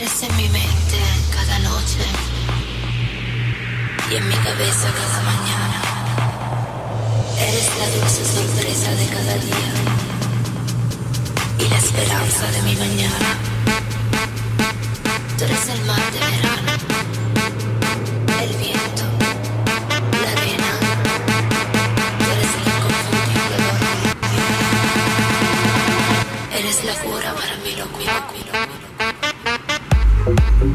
eres en mi mente cada noche y en mi cabeza cada mañana. Eres la dulce sorpresa de cada día y la esperanza de mi mañana. Tú eres el mar de verano, el viento, la arena. Tú eres el inconfundible. Eres la cura para mi locura. Thank